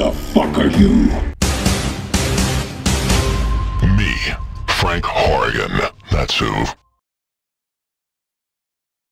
the fuck are you? Me, Frank Horgan, That's who.